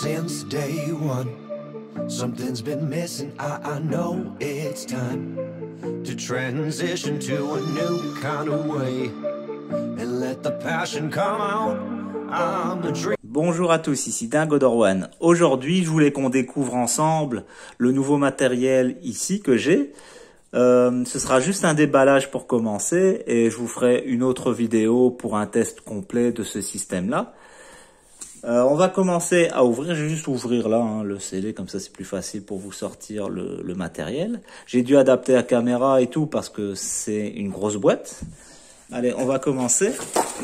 since day one. Something's been missing, I, know it's time to transition to a new kind of way and let the passion come out. Bonjour à tous, ici Dingo Dorwan. Aujourd'hui, je voulais qu'on découvre ensemble le nouveau matériel ici que j'ai. Euh, ce sera juste un déballage pour commencer et je vous ferai une autre vidéo pour un test complet de ce système-là. Euh, on va commencer à ouvrir, je vais juste ouvrir là hein, le scellé, comme ça c'est plus facile pour vous sortir le, le matériel. J'ai dû adapter la caméra et tout parce que c'est une grosse boîte. Allez, on va commencer.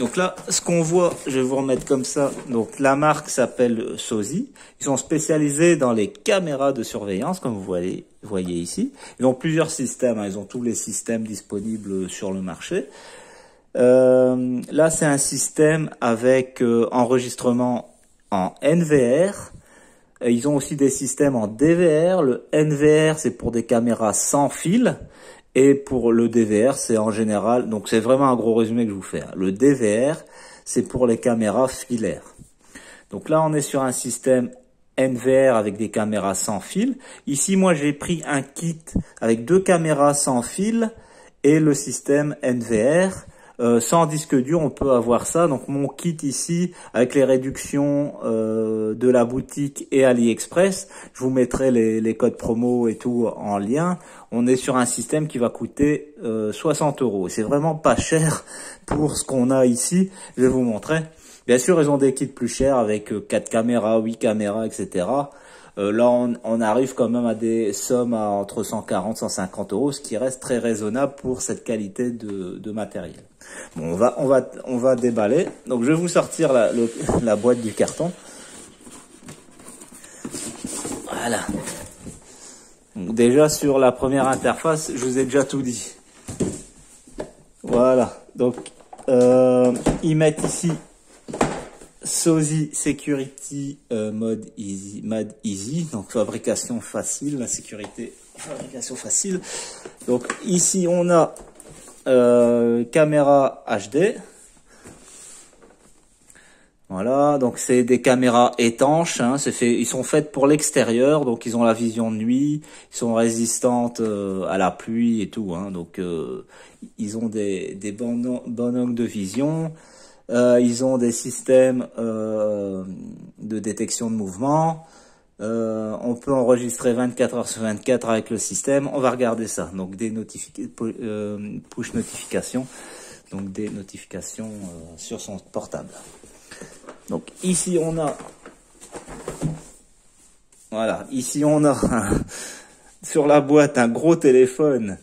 Donc là, ce qu'on voit, je vais vous remettre comme ça. Donc la marque s'appelle Sozi. Ils sont spécialisés dans les caméras de surveillance, comme vous voyez, voyez ici. Ils ont plusieurs systèmes. Hein. Ils ont tous les systèmes disponibles sur le marché. Euh, là, c'est un système avec euh, enregistrement en NVR. Ils ont aussi des systèmes en DVR. Le NVR, c'est pour des caméras sans fil. Et pour le DVR, c'est en général, donc c'est vraiment un gros résumé que je vous fais. Hein. Le DVR, c'est pour les caméras filaires. Donc là, on est sur un système NVR avec des caméras sans fil. Ici, moi, j'ai pris un kit avec deux caméras sans fil et le système NVR. Euh, sans disque dur, on peut avoir ça. Donc mon kit ici, avec les réductions euh, de la boutique et AliExpress, je vous mettrai les, codes promo et tout en lien. On est sur un système qui va coûter euh, 60 euros. C'est vraiment pas cher pour ce qu'on a ici. Je vais vous montrer. Bien sûr, ils ont des kits plus chers avec 4 caméras, 8 caméras, etc. Euh, là, on, arrive quand même à des sommes à entre 140 150 euros, ce qui reste très raisonnable pour cette qualité de, matériel. Bon, on va, déballer. Donc, je vais vous sortir la, boîte du carton. Voilà. Déjà sur la première interface, je vous ai déjà tout dit. Voilà. Donc, euh, ils mettent ici Sozi Security euh, Mode Easy, Easy, donc fabrication facile, la sécurité, fabrication facile. Donc ici on a euh, caméra HD. Voilà, donc c'est des caméras étanches, hein, fait, ils sont faites pour l'extérieur, donc ils ont la vision de nuit, ils sont résistantes euh, à la pluie et tout, hein, donc euh, ils ont des, des bons, bons angles de vision. Euh, ils ont des systèmes euh, de détection de mouvement. Euh, on peut enregistrer 24 heures sur 24 avec le système. On va regarder ça. Donc des notifications, push notifications, donc des notifications sur son portable. Donc ici on a, voilà, ici on a sur la boîte un gros téléphone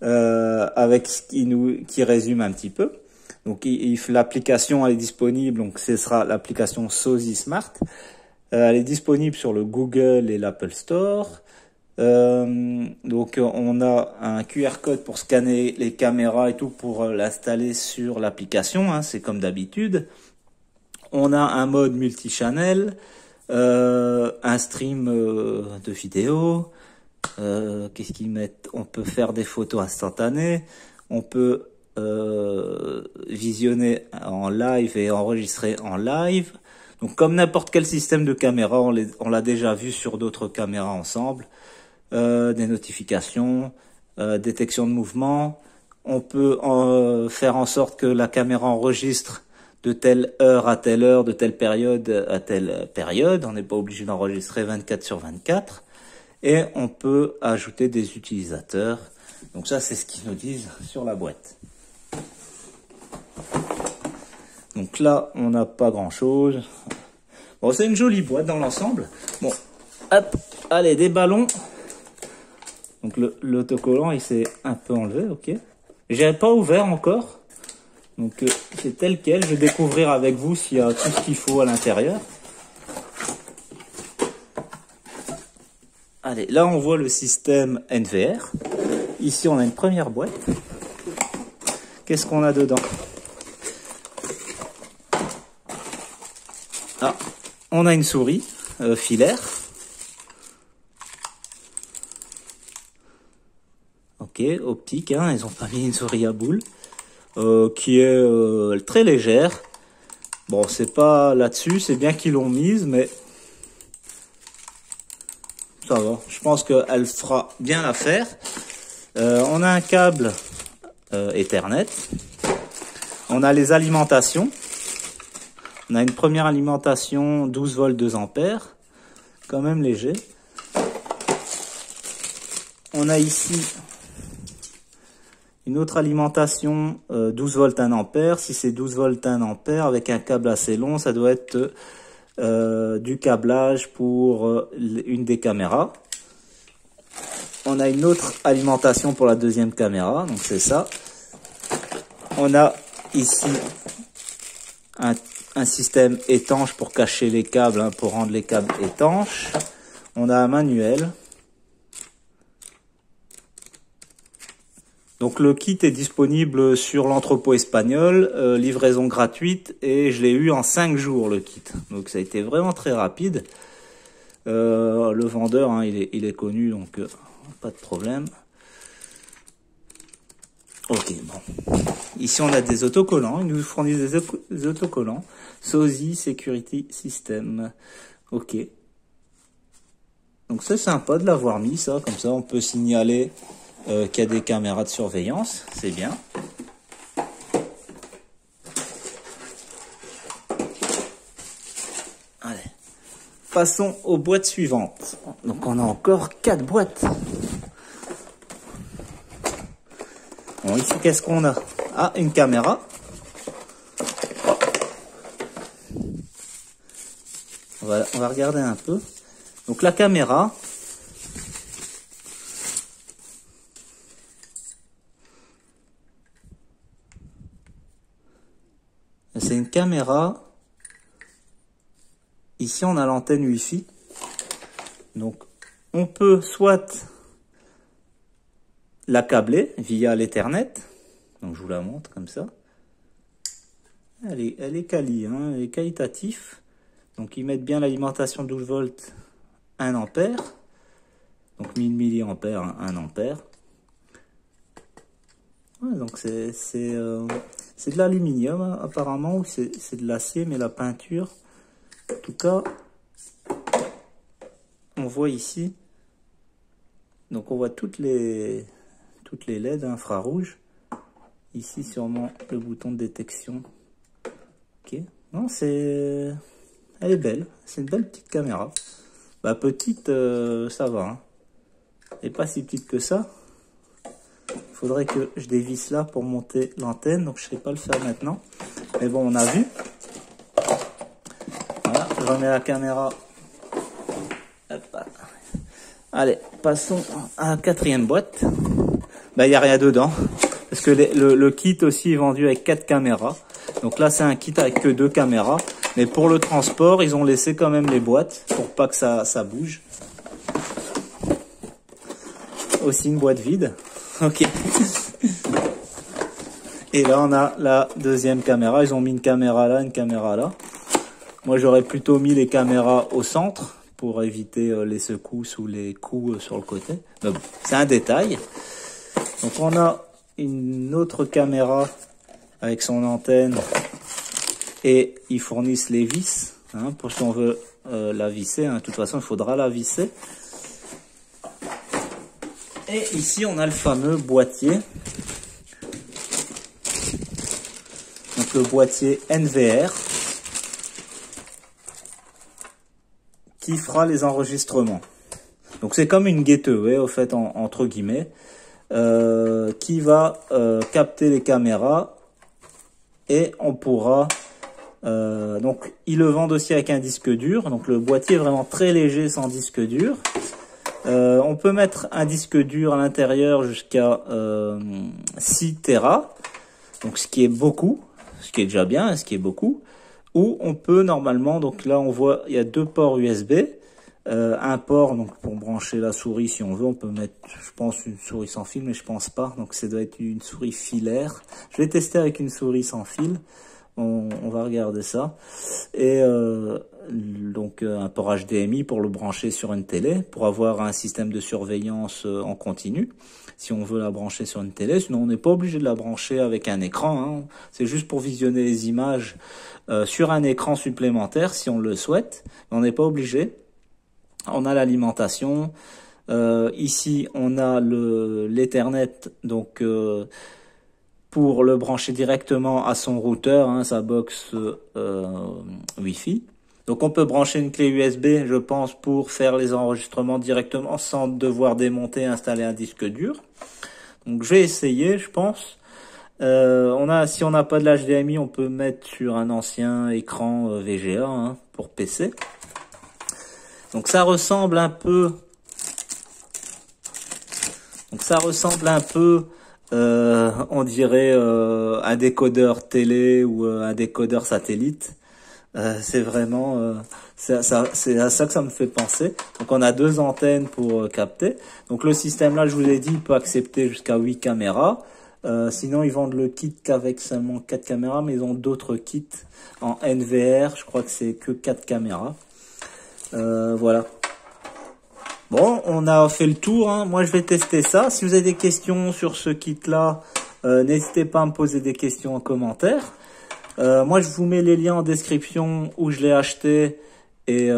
avec ce qui nous, qui résume un petit peu. Donc l'application est disponible, donc ce sera l'application Sozi Smart. Euh, elle est disponible sur le Google et l'Apple Store. Euh, donc on a un QR code pour scanner les caméras et tout pour euh, l'installer sur l'application, hein, c'est comme d'habitude. On a un mode multi-channel, euh, un stream euh, de vidéo. Qu'est-ce qu'ils mettent? On peut faire des photos instantanées. On peut euh, visionner en live et enregistrer en live. Donc comme n'importe quel système de caméra, on l'a déjà vu sur d'autres caméras ensemble. Euh, des notifications, euh, détection de mouvement. On peut en, faire en sorte que la caméra enregistre de telle heure à telle heure, de telle période à telle période. On n'est pas obligé d'enregistrer 24 sur 24. Et on peut ajouter des utilisateurs. Donc ça, c'est ce qu'ils nous disent sur la boîte. Donc là, on n'a pas grand chose. Bon, c'est une jolie boîte dans l'ensemble. Bon, hop, allez, des ballons. Donc l'autocollant, il s'est un peu enlevé, ok. J'ai pas ouvert encore. Donc euh, c'est tel quel. Je vais découvrir avec vous s'il y a tout ce qu'il faut à l'intérieur. Allez, là on voit le système NVR. Ici on a une première boîte. Qu'est-ce qu'on a dedans? Ah, on a une souris euh, filaire. Ok, optique, hein, ils ont pas mis une souris à boule. Euh, qui est euh, très légère. Bon, c'est pas là-dessus, c'est bien qu'ils l'ont mise, mais ça va. Je pense qu'elle fera bien l'affaire. On a un câble Ethernet. On a les alimentations. On a une première alimentation 12 volts 2 ampères, quand même léger. On a ici une autre alimentation 12 euh, volts 1 ampère. Si c'est 12 volts 1 ampère avec un câble assez long, ça doit être euh, du câblage pour euh, une des caméras. On a une autre alimentation pour la deuxième caméra, donc c'est ça. On a ici un, système étanche pour cacher les câbles, hein, pour rendre les câbles étanches. On a un manuel. Donc le kit est disponible sur l'entrepôt espagnol, euh, livraison gratuite et je l'ai eu en 5 jours le kit. Donc ça a été vraiment très rapide. Euh, le vendeur, hein, il, est, il, est, connu donc euh, pas de problème. Ok, bon. Ici, on a des autocollants. Ils nous fournissent des, autocollants. SOSI Security System. Ok. Donc, c'est sympa de l'avoir mis, ça. Comme ça, on peut signaler euh, qu'il y a des caméras de surveillance. C'est bien. Allez. Passons aux boîtes suivantes. Donc, on a encore quatre boîtes. Ici, qu'est-ce qu'on a? Ah, une caméra. On va, on va regarder un peu. Donc, la caméra, c'est une caméra. Ici, on a l'antenne Wi-Fi. Donc, on peut soit la câbler via l'Ethernet. Donc je vous la montre comme ça. Elle est, elle est quali, hein, elle est qualitatif. Donc ils mettent bien l'alimentation 12 volts 1 ampère. Donc 1000 mA 1 ampère. donc c'est euh, c'est de l'aluminium hein, apparemment ou c'est de l'acier mais la peinture en tout cas on voit ici donc on voit toutes les les LED infrarouges. Ici, sûrement le bouton de détection. Ok. Non, c'est... Elle est belle. C'est une belle petite caméra. Bah, petite, euh, ça va. Hein. Et pas si petite que ça. Faudrait que je dévisse là pour monter l'antenne. Donc, je ne sais pas le faire maintenant. Mais bon, on a vu. Voilà, je remets la caméra. Allez, passons à la quatrième boîte bah, il n'y a rien dedans. Parce que le, kit aussi est vendu avec quatre caméras. Donc là, c'est un kit avec que deux caméras. Mais pour le transport, ils ont laissé quand même les boîtes pour pas que ça, ça bouge. Aussi une boîte vide. Ok. Et là, on a la deuxième caméra. Ils ont mis une caméra là, une caméra là. Moi, j'aurais plutôt mis les caméras au centre pour éviter euh, les secousses ou les coups euh, sur le côté. C'est un détail. Donc on a une autre caméra avec son antenne et ils fournissent les vis hein, pour si on veut euh, la visser. Hein. De toute façon, il faudra la visser. Et ici, on a le fameux boîtier. Donc le boîtier NVR qui fera les enregistrements. Donc c'est comme une gateway au fait entre guillemets. Euh, qui va euh, capter les caméras et on pourra euh, donc ils le vendent aussi avec un disque dur. Donc le boîtier est vraiment très léger sans disque dur. On peut mettre un disque dur à l'intérieur jusqu'à 6 Tera donc ce qui est beaucoup ce qui est déjà bien ce qui est beaucoup. Ou on peut normalement donc là on voit il y a deux ports USB euh, un port donc pour brancher la souris si on veut on peut mettre je pense une souris sans fil mais je pense pas. Donc ça doit être une souris filaire. Je vais tester avec une souris sans fil. On, va regarder ça. Et euh, donc euh, un port HDMI pour le brancher sur une télé pour avoir un système de surveillance en continu. Si on veut la brancher sur une télé sinon on n'est pas obligé de la brancher avec un écran hein. c'est juste pour visionner les images sur un écran supplémentaire si on le souhaite. On n'est pas obligé on a l'alimentation. Euh, ici, on a le l'Ethernet, donc euh, pour le brancher directement à son routeur, hein, sa box euh, Wi-Fi. Donc on peut brancher une clé USB, je pense, pour faire les enregistrements directement sans devoir démonter et installer un disque dur. Donc je vais essayer, je pense. Euh, on a, si on n'a pas de l'HDMI, on peut mettre sur un ancien écran VGA hein, pour PC. Donc ça ressemble un peu. Donc ça ressemble un peu, euh, on dirait un décodeur télé ou un décodeur satellite. c'est vraiment, à ça que ça me fait penser. Donc on a deux antennes pour capter. Donc le système là, je vous l'ai dit, peut accepter jusqu'à 8 caméras. Euh, sinon, ils vendent le kit qu'avec seulement 4 caméras, mais ils ont d'autres kits en NVR. Je crois que c'est que 4 caméras. Euh, voilà. Bon, on a fait le tour. Hein. Moi, je vais tester ça. Si vous avez des questions sur ce kit-là, euh, n'hésitez pas à me poser des questions en commentaire. moi, je vous mets les liens en description où je l'ai acheté et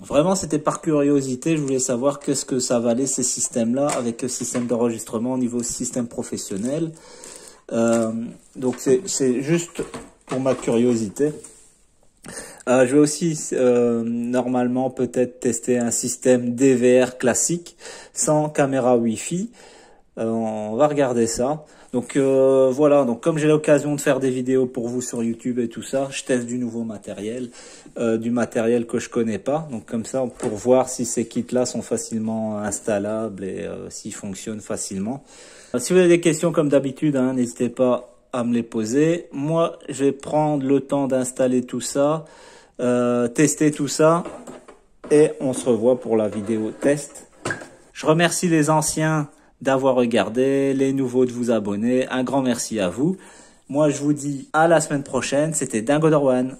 Vraiment, c'était par curiosité. Je voulais savoir qu'est-ce que ça valait ces systèmes-là avec le système d'enregistrement au niveau système professionnel. Euh, donc, c'est juste pour ma curiosité. Euh, je vais aussi euh, normalement peut-être tester un système DVR classique sans caméra Wi-Fi. on va regarder ça. Donc euh, voilà, donc comme j'ai l'occasion de faire des vidéos pour vous sur YouTube et tout ça, je teste du nouveau matériel, euh, du matériel que je connais pas. Donc comme ça, pour voir si ces kits-là sont facilement installables et euh, s'ils fonctionnent facilement. si vous avez des questions comme d'habitude, hein, n'hésitez pas à me les poser. Moi, je vais prendre le temps d'installer tout ça, tester tout ça, et on se revoit pour la vidéo test. Je remercie les anciens d'avoir regardé, les nouveaux de vous abonner. Un grand merci à vous. Moi, je vous dis à la semaine prochaine. C'était Dingo Dorwan.